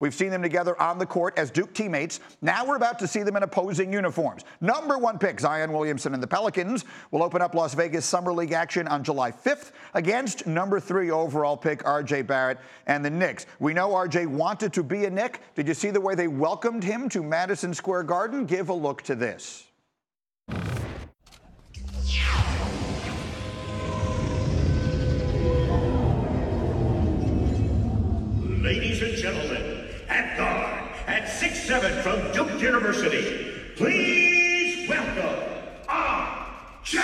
We've seen them together on the court as Duke teammates. Now we're about to see them in opposing uniforms. Number one pick, Zion Williamson and the Pelicans will open up Las Vegas Summer League action on July 5th against number three overall pick, RJ Barrett and the Knicks. We know RJ wanted to be a Knick. Did you see the way they welcomed him to Madison Square Garden? Give a look to this. Ladies and gentlemen, at guard, at six-seven from Duke University, please welcome R.J.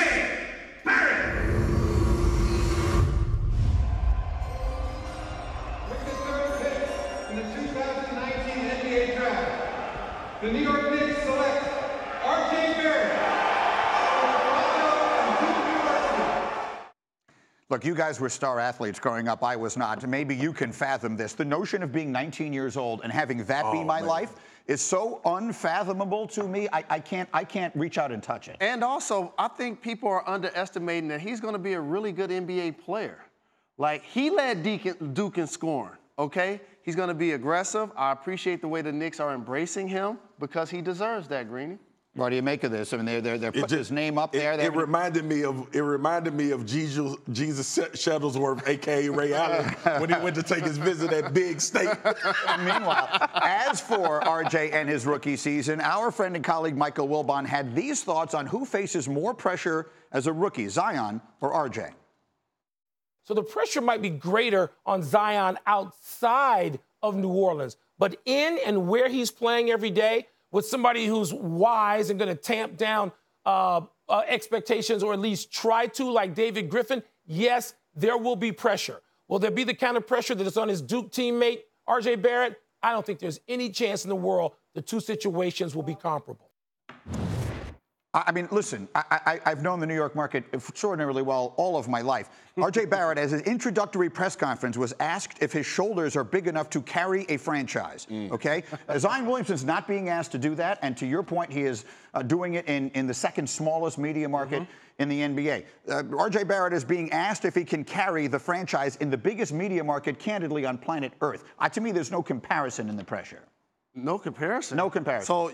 Barrett. With the third pick in the 2019 NBA Draft, the New York Knicks select R.J. Barrett. Look, you guys were star athletes growing up. I was not. Maybe you can fathom this. The notion of being 19 years old and having that be Oh, my man. life is so unfathomable to me. I, I can't. I can't reach out and touch it. And also, I think people are underestimating that he's going to be a really good NBA player. Like, he led Deacon, Duke in scoring, okay? He's going to be aggressive. I appreciate the way the Knicks are embracing him because he deserves that, Greeny. What do you make of this? I mean, they're they're, they're putting just- his name up it- there. They It, reminded me of it reminded me of Jesus Jesus Shuttlesworth, aka Ray Allen, when he went to take his visit at Big State. Meanwhile, as for RJ and his rookie season, our friend and colleague Michael Wilbon had these thoughts on who faces more pressure as a rookie, Zion or RJ. So the pressure might be greater on Zion outside of New Orleans, but in and where he's playing every day with somebody who's wise and going to tamp down uh, uh, expectations or at least try to, like David Griffin, yes, there will be pressure. Will there be the kind of pressure that is on his Duke teammate, RJ Barrett? I don't think there's any chance in the world the two situations will be comparable. I mean, listen, I, I, I've known the New York market extraordinarily well all of my life. RJ Barrett, as his introductory press conference, was asked if his shoulders are big enough to carry a franchise. Okay? Uh, Zion Williamson's not being asked to do that, and to your point, he is uh, doing it in, in the second smallest media market in the NBA. Uh, RJ Barrett is being asked if he can carry the franchise in the biggest media market, candidly, on planet Earth. Uh, to me, there's no comparison in the pressure. No comparison. No comparison. So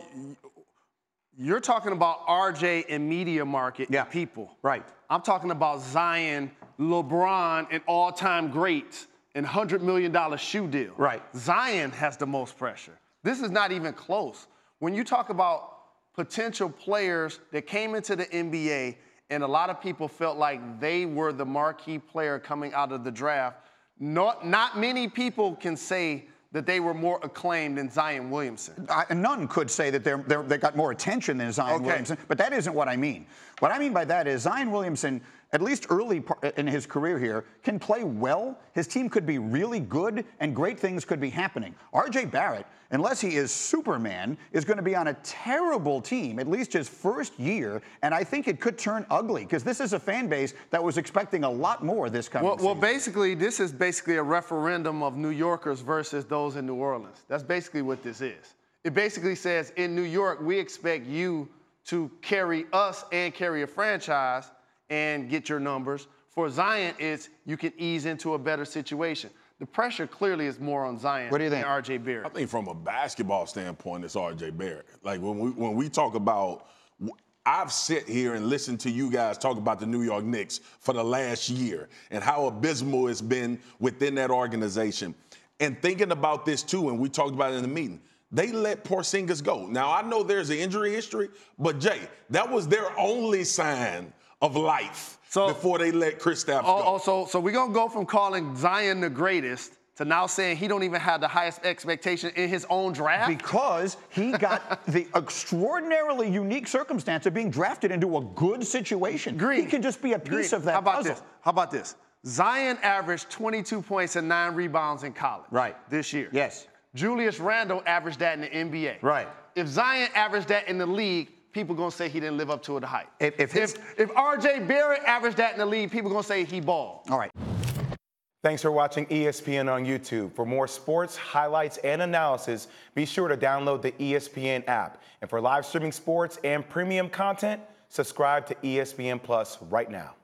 you're talking about RJ and media market and Yeah. people. Right. I'm talking about Zion, LeBron, and all-time greats and $100 million shoe deal. Right. Zion has the most pressure. This is not even close. When you talk about potential players that came into the NBA and a lot of people felt like they were the marquee player coming out of the draft, not, not many people can say that they were more acclaimed than Zion Williamson. I, none could say that they're, they're, they got more attention than Zion Okay. Williamson, but that isn't what I mean. What I mean by that is Zion Williamson, at least early in his career here, can play well. His team could be really good, and great things could be happening. RJ Barrett, unless he is Superman, is going to be on a terrible team, at least his first year, and I think it could turn ugly because this is a fan base that was expecting a lot more this coming Well, well, basically, this is basically a referendum of New Yorkers versus those in New Orleans. That's basically what this is. It basically says in New York, we expect you to carry us and carry a franchise and get your numbers. For Zion, it's you can ease into a better situation. The pressure clearly is more on Zion What do you think? than RJ Barrett. I think from a basketball standpoint, it's R.J. Barrett. Like when we when we talk about, I've sit here and listened to you guys talk about the New York Knicks for the last year and how abysmal it's been within that organization. And thinking about this too, and we talked about it in the meeting. They let Porzingis go. Now I know there's an injury history, but Jay, that was their only sign of life So- before they let Kristaps Oh, go. oh, so, so we're gonna go from calling Zion the greatest to now saying he don't even have the highest expectation in his own draft. because he got the extraordinarily unique circumstance of being drafted into a good situation. Green. He can just be a piece Green. of that How about puzzle. this? How about this? Zion averaged 22 points and nine rebounds in college. Right. This year. Yes. Julius Randle averaged that in the NBA. Right. If Zion averaged that in the league, people gonna say he didn't live up to the hype. If- if his- if, if RJ Barrett averaged that in the league, people gonna say he balled. All right. Thanks for watching E ESPN on YouTube. For more sports, highlights, and analysis, be sure to download the E ESPN app. And for live streaming sports and premium content, subscribe to ESPN Plus right now.